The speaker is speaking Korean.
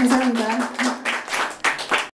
감사합니다.